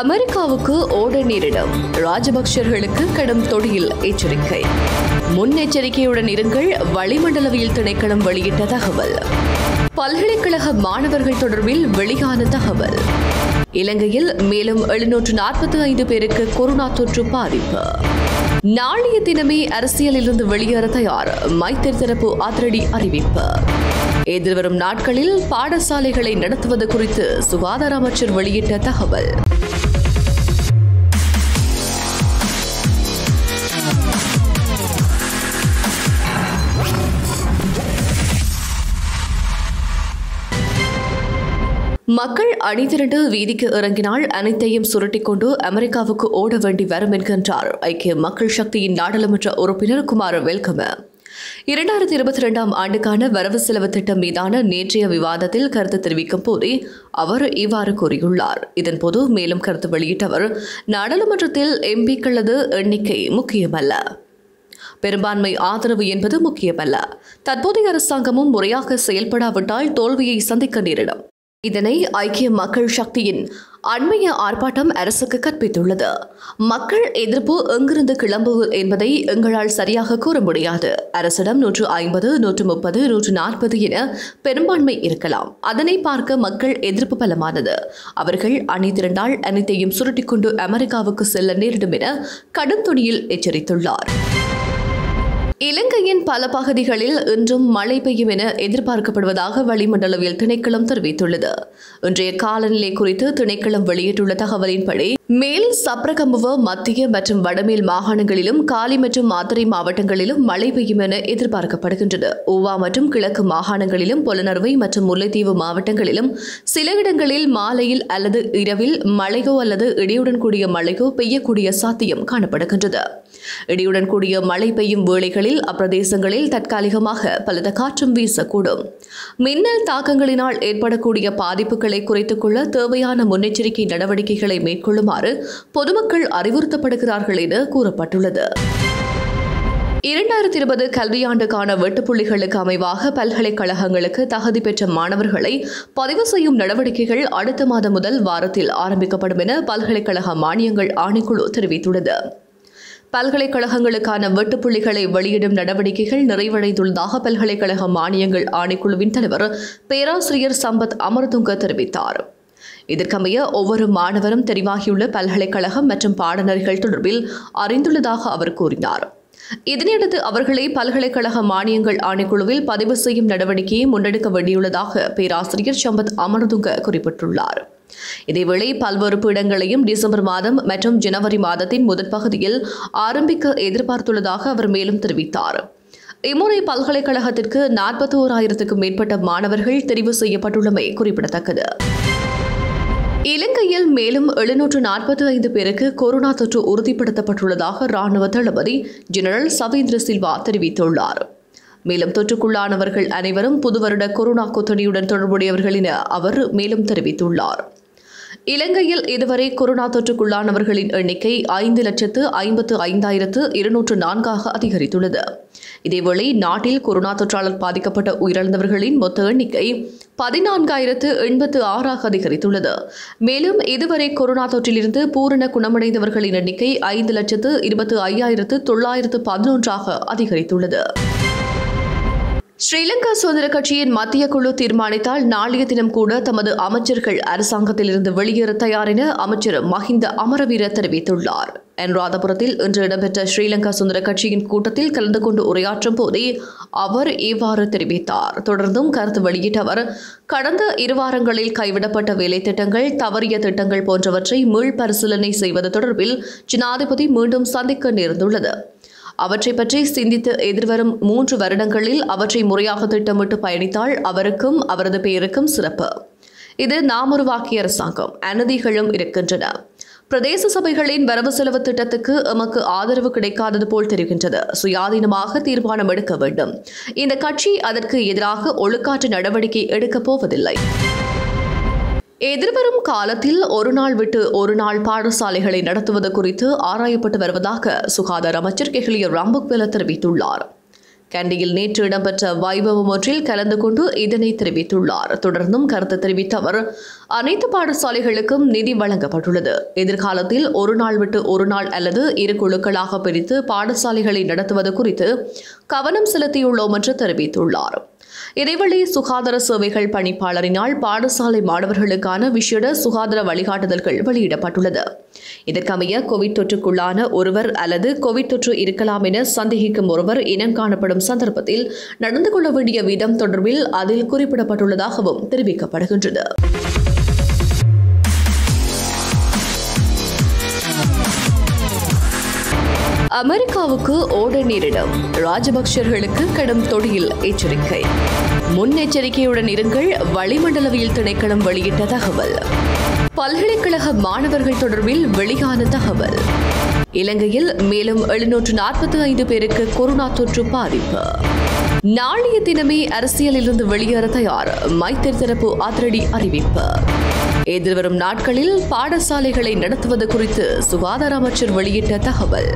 அமெரிக்காவுக்கு ஓட நேரிடும் ராஜபக்சர்களுக்கு கடும் தொடியில் எச்சரிக்கை. முன்னெச்சரிக்கையுடன் இருங்கள் வளிமண்டலவியல் திணைக்களம் வெளியிட்ட தகவல். பல்கலைக்கழக மாணவர்கள் தொடர்பில் வெளியான தகவல். இலங்கையில் மேலும் எழுநூற்று நாற்பத்தி ஐந்து பேருக்கு கொரோனா தொற்று பாதிப்பு. நாளைய தினமே அரசியலிலிருந்து வெளியேற தயார் மைத்திர் தரப்பு அதிரடி அறிவிப்பு. எதிர்வரும் நாட்களில் பாடசாலைகளை நடத்துவது குறித்து சுகாதார அமைச்சர் வெளியிட்ட தகவல். மக்கள் அணிதிரண்டு வீதிக்கு இறங்கினால் அனைத்தையும் சுருட்டிக்கொண்டு அமெரிக்காவுக்கு ஓட வேண்டி வரும் என்கின்றார். ஐக்கிய மக்கள் சக்தியின் நாடாளுமன்ற உறுப்பினர் குமார் வெல்கம. இரண்டாயிரத்தி இருபத்தி இரண்டாம் ஆண்டுக்கான வரவு செலவு திட்டம் மீதான நேற்றைய விவாதத்தில் கருத்து தெரிவிக்கும் போதே அவர் இவ்வாறு கூறியுள்ளார். இதன்போது மேலும் கருத்து வெளியிட்ட அவர் நாடாளுமன்றத்தில் எம்பிக்களது எண்ணிக்கை முக்கியமல்ல. பெரும்பான்மை ஆதரவு என்பது முக்கியமல்ல. தற்போதைய அரசாங்கமும் முறையாக செயல்படாவிட்டால் தோல்வியை சந்திக்க நேரிடும். இதனை ஐக்கிய மக்கள் சக்தியின் அண்மைய ஆர்ப்பாட்டம் அரசுக்கு கற்பித்துள்ளது. மக்கள் எதிர்ப்பு எங்கிருந்து கிளம்புவது என்பதை எங்களால் சரியாக கூற முடியாது. அரசிடம் நூற்று ஐம்பது நூற்று முப்பது நூற்று நாற்பது என பெரும்பான்மை இருக்கலாம். அதனை பார்க்க மக்கள் எதிர்ப்பு பலமானது. அவர்கள் அணி திரண்டால் அனைத்தையும் சுருட்டிக்கொண்டு அமெரிக்காவுக்கு செல்ல நேரிடும் என கடும் துணியில் எச்சரித்துள்ளார். இலங்கையின் பல பகுதிகளில் இன்றும் மழை பெய்யும் என எதிர்பார்க்கப்படுவதாக வளிமண்டலவியல் திணைக்களம் தெரிவித்துள்ளது. இன்றைய காலநிலை குறித்து திணைக்களம் வெளியிட்டுள்ள தகவலின்படி மேல் சப்ரகம்புவ மத்திய மற்றும் வடமேல் மாகாணங்களிலும் காலி மற்றும் மாத்தறை மாவட்டங்களிலும் மழை பெய்யும் என எதிர்பார்க்கப்படுகின்றது. ஊவா மற்றும் கிழக்கு மாகாணங்களிலும் பொலனறுவை மற்றும் முல்லைத்தீவு மாவட்டங்களிலும் சில இடங்களில் மாலையில் அல்லது இரவில் மழையோ அல்லது இடியுடன் கூடிய மழையோ பெய்யக்கூடிய சாத்தியம் காணப்படுகின்றது. இடியுடன் கூடிய மழை பெய்யும் வேளைகளில் அப்பிரதேசங்களில் தற்காலிகமாக பலத்த காற்றும் வீசக்கூடும். மின்னல் தாக்கங்களினால் ஏற்படக்கூடிய பாதிப்புகளை குறைத்துக் கொள்ள தேவையான முன்னெச்சரிக்கை நடவடிக்கைகளை மேற்கொள்ளுமாறு பொதுமக்கள் அறிவுறுத்தப்படுகிறார்கள் என கூறப்பட்டுள்ளது. இரண்டாயிரத்தி இருபது கல்வியாண்டுக்கான வெட்டுப்புள்ளிகளுக்கு அமைவாக பல்கலைக்கழகங்களுக்கு தகுதி பெற்ற மாணவர்களை பதிவு செய்யும் நடவடிக்கைகள் அடுத்த மாதம் முதல் வாரத்தில் ஆரம்பிக்கப்படும் என பல்கலைக்கழக மானியங்கள் ஆணைக்குழு தெரிவித்துள்ளது. பல்கலைக்கழகங்களுக்கான வெட்டுப்புள்ளிகளை வெளியிடும் நடவடிக்கைகள் நிறைவடைந்துள்ளதாக பல்கலைக்கழக மானியங்கள் ஆணைக்குழுவின் தலைவர் பேராசிரியர் சம்பத் அமர்துங்க தெரிவித்தார். இதற்கமைய ஒவ்வொரு மாணவரும் தெரிவாகியுள்ள பல்கலைக்கழகம் மற்றும் பாடநெறிகள் தொடர்பில் அறிந்துள்ளதாக அவர் கூறினார். இதனையடுத்து அவர்களை பல்கலைக்கழக மானியங்கள் ஆணைக்குழுவில் பதிவு செய்யும் நடவடிக்கையை முன்னெடுக்க வேண்டியுள்ளதாக பேராசிரியர் சம்பத் அமர்துங்க குறிப்பிட்டுள்ளார். இதேவேளை பல்வேறு பீடங்களையும் டிசம்பர் மாதம் மற்றும் ஜனவரி மாதத்தின் முதற் பகுதியில் ஆரம்பிக்க எதிர்பார்த்துள்ளதாக அவர் மேலும் தெரிவித்தார். இம்முறை பல்கலைக்கழகத்திற்கு நாற்பத்தி ஓராயிரத்துக்கும் மேற்பட்ட மாணவர்கள் தெரிவு செய்யப்பட்டுள்ளமை குறிப்பிடத்தக்கது. இலங்கையில் மேலும் எழுநூற்று நாற்பத்தி ஐந்து பேருக்கு கொரோனா தொற்று உறுதிப்படுத்தப்பட்டுள்ளதாக ராணுவ தளபதி ஜெனரல் சவேந்திர சில்வா தெரிவித்துள்ளார். மேலும் தொற்றுக்குள்ளானவர்கள் அனைவரும் புதுவருட கொரோனா கொத்தடியுடன் தொடர்புடையவர்கள் என அவர் மேலும் தெரிவித்துள்ளார். இலங்கையில் இதுவரை கொரோனா தொற்றுக்குள்ளானவர்களின் எண்ணிக்கை ஐந்து லட்சத்து ஐம்பத்து ஐந்தாயிரத்து இருநூற்று நான்காக அதிகரித்துள்ளது. இதேவேளை நாட்டில் கொரோனா தொற்றாளர் பாதிக்கப்பட்ட உயிரிழந்தவர்களின் மொத்த எண்ணிக்கை பதினான்காயிரத்து எண்பத்து ஆறாக அதிகரித்துள்ளது. மேலும் இதுவரை கொரோனா தொற்றிலிருந்து பூரண குணமடைந்தவர்களின் எண்ணிக்கை ஐந்து லட்சத்து இருபத்து ஐயாயிரத்து தொள்ளாயிரத்து பதினொன்றாக அதிகரித்துள்ளது. ஸ்ரீலங்கா சுதந்திர கட்சியின் மத்திய குழு தீர்மானித்தால் நாளைய தினம் கூட தமது அமைச்சர்கள் அரசாங்கத்திலிருந்து வெளியேற தயார் என அமைச்சர் மஹிந்த அமரவீர தெரிவித்துள்ளார். அனுராதபுரத்தில் இன்று இடம்பெற்ற ஸ்ரீலங்கா சுதந்திர கட்சியின் கூட்டத்தில் கலந்து கொண்டு உரையாற்றும் போதே அவர் இவ்வாறு தெரிவித்தார். தொடர்ந்தும் கருத்து வெளியிட்ட அவர் கடந்த இரு வாரங்களில் கைவிடப்பட்ட வேலை திட்டங்கள் தவறிய திட்டங்கள் போன்றவற்றை மீள்பரிசீலனை செய்வது தொடர்பில் ஜனாதிபதி மீண்டும் சந்திக்க நேர்ந்துள்ளது. அவற்றை பற்றி சிந்தித்து எதிர்வரும் மூன்று வருடங்களில் அவற்றை முறையாக திட்டமிட்டு பயணித்தால் அவருக்கும் அவரது பெயருக்கும் சிறப்பு. இது நாம் உருவாக்கிய அரசாங்கம். அநதிகளும் இருக்கின்றன. பிரதேச சபைகளின் வரவு செலவு திட்டத்துக்கு எமக்கு ஆதரவு கிடைக்காதது போல் தெரிகின்றது. சுயாதீனமாக தீர்மானம் எடுக்க வேண்டும். இந்த கட்சி அதற்கு எதிராக ஒழுக்காற்று நடவடிக்கை எடுக்கப் போவதில்லை. எதிர்வரும் காலத்தில் ஒரு நாள் விட்டு ஒரு நாள் பாடசாலைகளை நடத்துவது குறித்து ஆராயப்பட்டு வருவதாக சுகாதார அமைச்சர் கெஹ்லிய ராம்புக்வெல தெரிவித்துள்ளார். கண்டியில் நேற்று இடம்பெற்ற வைபவம் ஒன்றில் கலந்து கொண்டு இதனை தெரிவித்துள்ளார். தொடர்ந்தும் கருத்து தெரிவித்த அவர் அனைத்து பாடசாலைகளுக்கும் நிதி வழங்கப்பட்டுள்ளது. எதிர்காலத்தில் ஒரு நாள் விட்டு ஒரு நாள் அல்லது இரு குழுக்களாக பிரித்து பாடசாலைகளை நடத்துவது குறித்து கவனம் செலுத்தியுள்ளோம் என்று தெரிவித்துள்ளார். இதேவேளை சுகாதார சேவைகள் பணிப்பாளரினால் பாடசாலை மாணவர்களுக்கான விசேட சுகாதார வழிகாட்டுதல்கள் வெளியிடப்பட்டுள்ளது. இதற்கமைய கோவிட் தொற்றுக்குள்ளான ஒருவர் அல்லது கோவிட் தொற்று இருக்கலாம் என சந்தேகிக்கும் ஒருவர் இனம் காணப்படும் சந்தர்ப்பத்தில் நடந்து கொள்ள வேண்டிய விதம் தொடர்பில் அதில் குறிப்பிடப்பட்டுள்ளதாகவும் தெரிவிக்கப்படுகின்றது. அமெரிக்காவுக்கு ஓட நேரிடும் ராஜபக்சர்களுக்கு கடும் தொடியில் எச்சரிக்கை. முன்னெச்சரிக்கையுடன் இருங்கள் வளிமண்டலவியல் திணைக்களம் வெளியிட்ட தகவல். பல்கலைக்கழக மாணவர்கள் தொடர்பில் வெளியான தகவல். இலங்கையில் மேலும் எழுநூற்று நாற்பத்தி ஐந்து பேருக்கு கொரோனா தொற்று பாதிப்பு. நாளைய தினமே அரசியலிலிருந்து வெளியேற தயார். மைத்திர் தரப்பு அதிரடி அறிவிப்பு. எதிர்வரும் நாட்களில் பாடசாலைகளை நடத்துவது குறித்து சுகாதார அமைச்சர் வெளியிட்ட தகவல்.